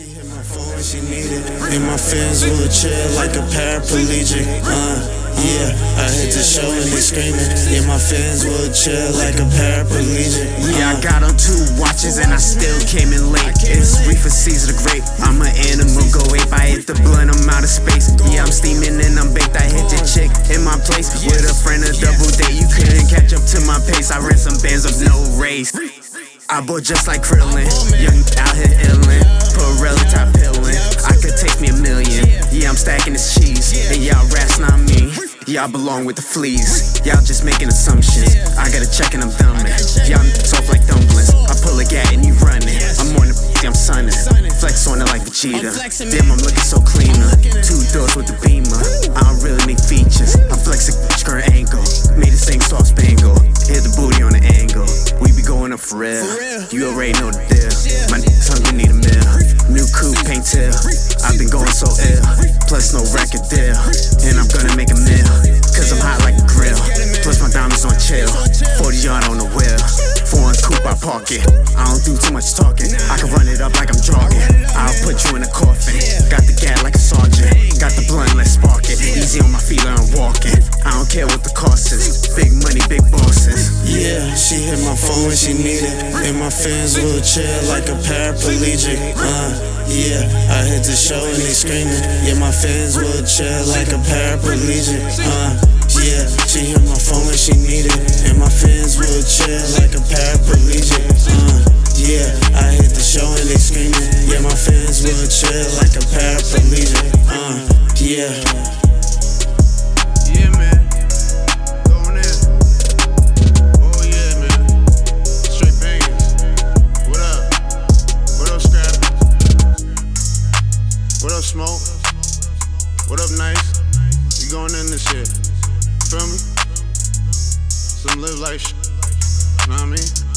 She hit my phone when she needed, and my fans would chill like a paraplegic. Uh, yeah, I hit the show and they screaming. Yeah, my fans would chill like a paraplegic. Uh, Yeah, I got on two watches and I still came in late. It's Reefa season, the grape. I'm an animal, go ape. I hit the blunt, I'm out of space. Yeah, I'm steaming and I'm baked. I hit the chick in my place with a friend, a double date. You couldn't catch up to my pace. I ran some bands of no race. I bought just like Krillin, young out here illin', Pirelli top pillin'. I could take me a million. Yeah, I'm stacking this cheese, and y'all rats not me. Y'all belong with the fleas. Y'all just making assumptions. I got a check and I'm dumbing. Y'all soft like dumplings. I pull a gat and you running. I'm on the I'm sunning. Flex on it like Vegeta. Damn, I'm looking so cleaner. Two doors with the beamer. So ill. Plus no record deal. And I'm gonna make a meal. Cause I'm hot like a grill. Plus my diamonds on chill. 40 yard on the wheel. Foreign coupe, I park it. I don't do too much talking. I can run it up like I'm jogging. I'll put you in a coffin. Got the gat like a sergeant. Got the blunt, let's spark it. Easy on my feet, I'm walking. I don't care what the cost is. Big money, big bosses. Yeah, she hit my phone when she needed, and my fans will chill like a paraplegic. Uh, yeah, I hit the show and they screaming. Yeah, my fans would chill like a paraplegic. Uh, yeah, she hit my phone when she needed, and my fans would chill like a paraplegic. Uh, yeah, I hit the show and they screaming. Yeah, my fans would chill like a paraplegic. Uh. Yeah, Smoke? What up, Nice? We going in this shit. Feel me? Some live life shit. Know what I mean?